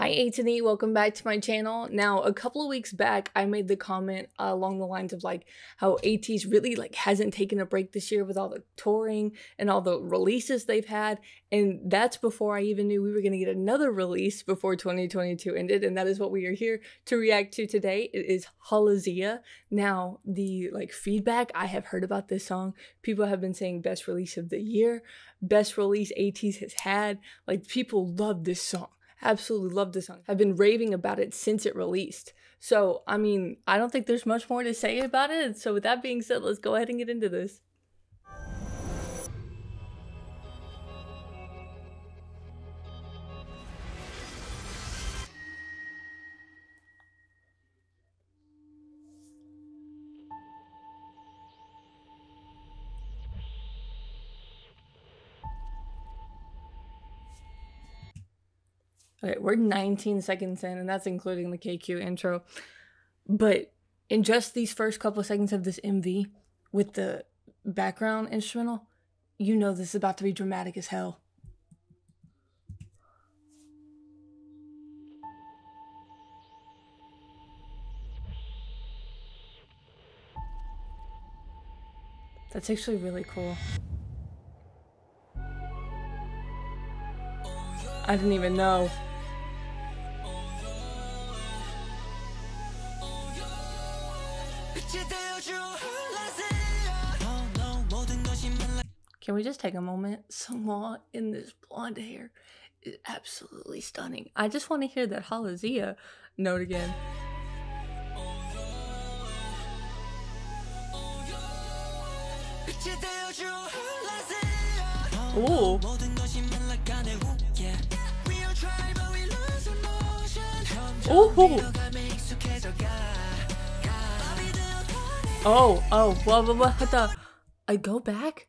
Hi Anthony, welcome back to my channel. Now, a couple of weeks back, I made the comment uh, along the lines of like how ATEEZ really like hasn't taken a break this year with all the touring and all the releases they've had, and that's before I even knew we were going to get another release before 2022 ended, and that is what we are here to react to today. It is Halazia. Now, the like feedback I have heard about this song, people have been saying best release of the year, best release ATEEZ has had. Like people love this song absolutely love this song. I've been raving about it since it released. So, I mean, I don't think there's much more to say about it. So, with that being said, let's go ahead and get into this. Okay, we're 19 seconds in, and that's including the KQ intro. But in just these first couple of seconds of this MV with the background instrumental, you know this is about to be dramatic as hell. That's actually really cool. I didn't even know. Can we just take a moment? Someone in this blonde hair is absolutely stunning. I just want to hear that Halazia note again. Ooh. Ooh. Oh, oh, what, what the? I go back?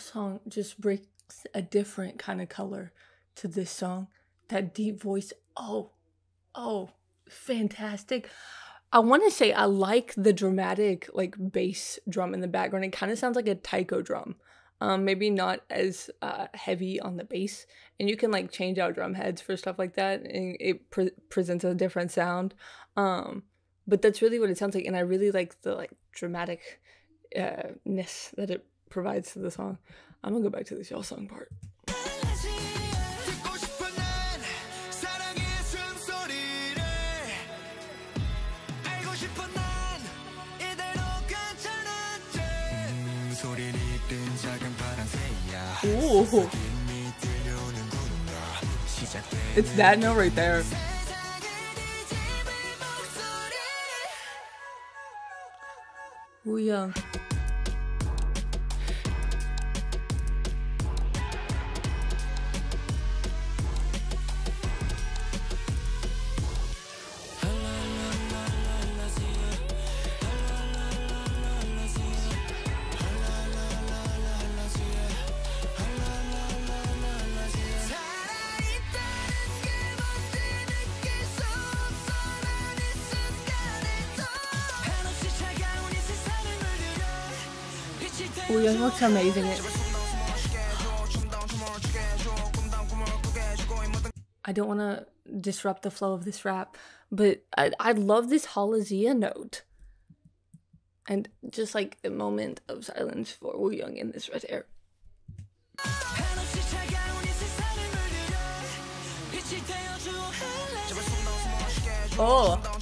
Song just brings a different kind of color to this song. That deep voice, oh, oh, fantastic. I want to say I like the dramatic like bass drum in the background. It kind of sounds like a taiko drum. Um, maybe not as uh, heavy on the bass, and you can like change out drum heads for stuff like that, and it pre presents a different sound. Um, but that's really what it sounds like, and I really like the like dramatic uh, that it provides to the song. I'm gonna go back to this y'all song part. Ooh. It's that note right there. Ooh, yeah. Oh, yeah, looks amazing. I don't want to disrupt the flow of this rap, but I, I love this Halazia note. And just like a moment of silence for Wooyoung in this red hair. Oh.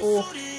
오.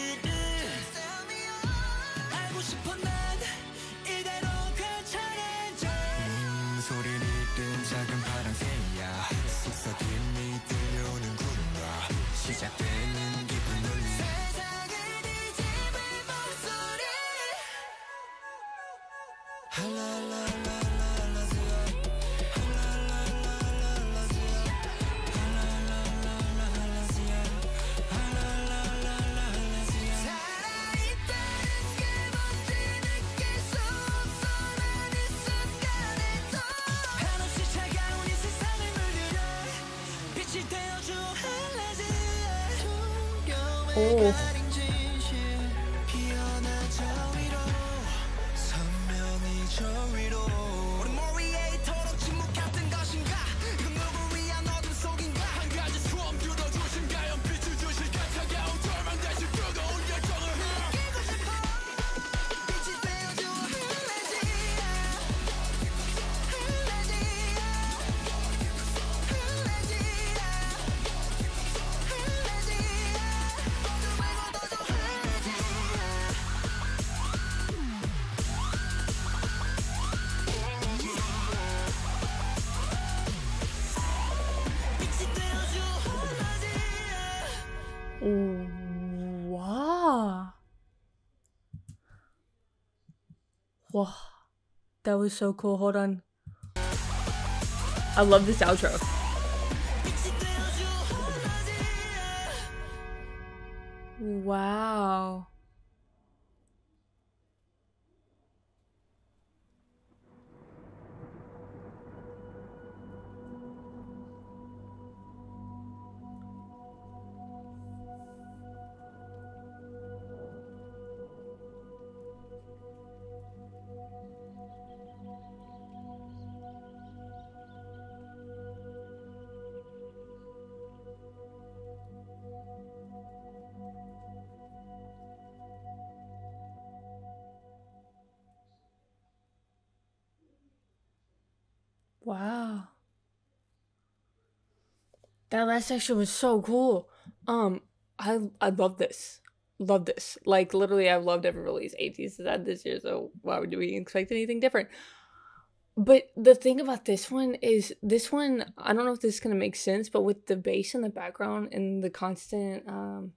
Oh. Wow. That was so cool. Hold on. I love this outro. Wow. That last section was so cool. Um, I I love this. Love this. Like literally, I've loved every release ATEEZ has had this year. So why would we expect anything different? But the thing about this one is this one. I don't know if this is gonna make sense, but with the bass in the background and the constant, um,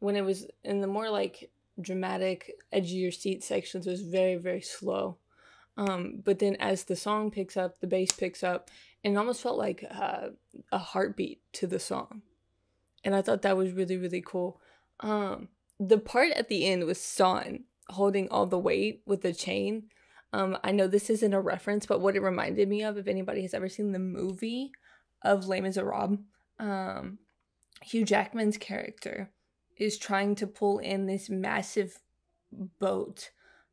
when it was in the more like dramatic, edgier seat sections, it was very very slow. Um, but then as the song picks up, the bass picks up, and it almost felt like uh, a heartbeat to the song. And I thought that was really, really cool. Um, the part at the end with San holding all the weight with the chain. Um, I know this isn't a reference, but what it reminded me of, if anybody has ever seen the movie of Les Miserables, um, Hugh Jackman's character is trying to pull in this massive boat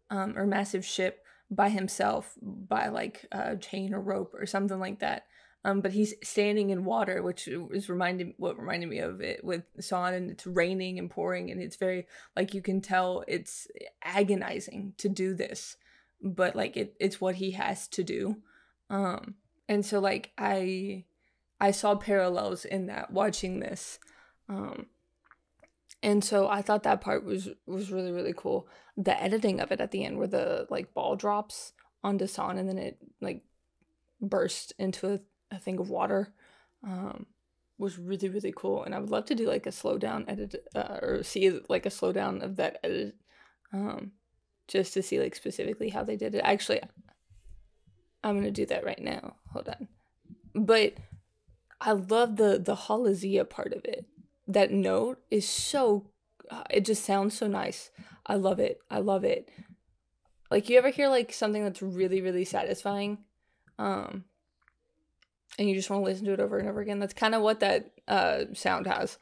um, or massive ship by himself by like a chain or rope or something like that. Um, but he's standing in water, which is reminding what reminded me of it with San, and it's raining and pouring, and it's very like you can tell it's agonizing to do this, but like it, it's what he has to do. Um, and so like I, I saw parallels in that watching this. Um, and so I thought that part was was really really cool. The editing of it at the end, where the like ball drops onto San and then it like burst into a, a thing of water, um, was really really cool. And I would love to do like a slow down edit uh, or see like a slowdown of that edit, um, just to see like specifically how they did it. Actually, I'm gonna do that right now. Hold on, but I love the the Halazia part of it that note is so uh, it just sounds so nice. I love it. I love it. Like you ever hear like something that's really really satisfying um and you just want to listen to it over and over again. That's kind of what that uh sound has.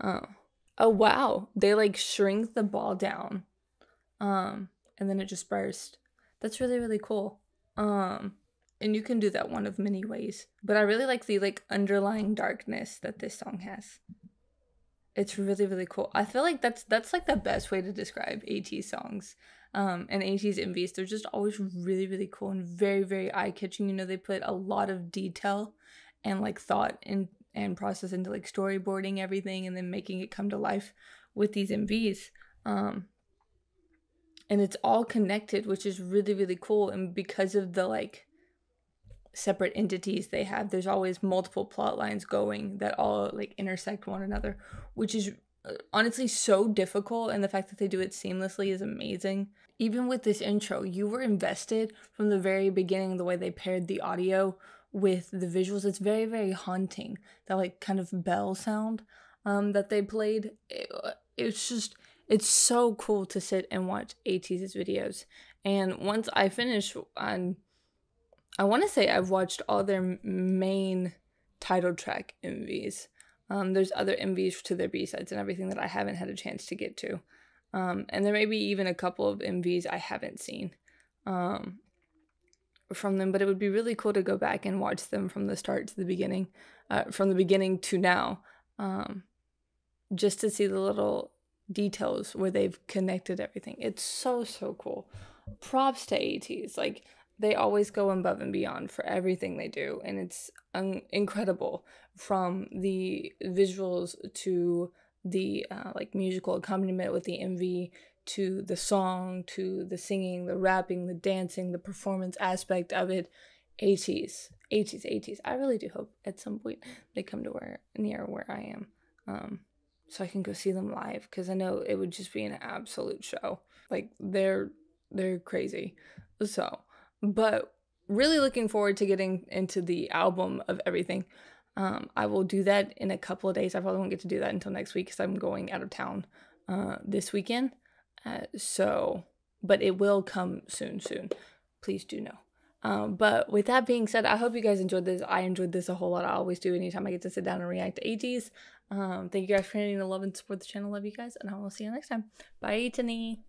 Uh, oh wow. They like shrink the ball down. Um and then it just burst. That's really really cool. Um and you can do that one of many ways. But I really like the like underlying darkness that this song has. It's really really cool. I feel like that's that's like the best way to describe AT songs. Um, and ATEEZ MVs, they're just always really really cool and very very eye catching. You know, they put a lot of detail and like thought and and process into like storyboarding everything and then making it come to life with these MVs. Um, and it's all connected, which is really, really cool. And because of the like separate entities they have, there's always multiple plot lines going that all like intersect one another, which is uh, honestly so difficult. And the fact that they do it seamlessly is amazing. Even with this intro, you were invested from the very beginning, the way they paired the audio with the visuals. It's very, very haunting. That like kind of bell sound um, that they played. It, it's just it's so cool to sit and watch AT's videos. And once I finish on, I want to say I've watched all their main title track MVs. Um, there's other MVs to their B sides and everything that I haven't had a chance to get to. Um, and there may be even a couple of MVs I haven't seen um, from them, but it would be really cool to go back and watch them from the start to the beginning, uh, from the beginning to now, um, just to see the little details where they've connected everything. It's so so cool. Props to ATEEZ. Like they always go above and beyond for everything they do and it's un- incredible from the visuals to the uh, like musical accompaniment with the MV to the song to the singing, the rapping, the dancing, the performance aspect of it. ATEEZ, ATEEZ, ATEEZ. I really do hope at some point they come to where near where I am. Um, so I can go see them live because I know it would just be an absolute show. Like they're they're crazy. So, but really looking forward to getting into the album of everything. Um, I will do that in a couple of days. I probably won't get to do that until next week because I'm going out of town uh, this weekend. Uh, so, but it will come soon, soon. Please do know. Um, but with that being said, I hope you guys enjoyed this. I enjoyed this a whole lot. I always do anytime I get to sit down and react to ATEEZ. Um, thank you guys for continuing to love and support the channel. Love you guys, and I will see you next time. Bye, Tani.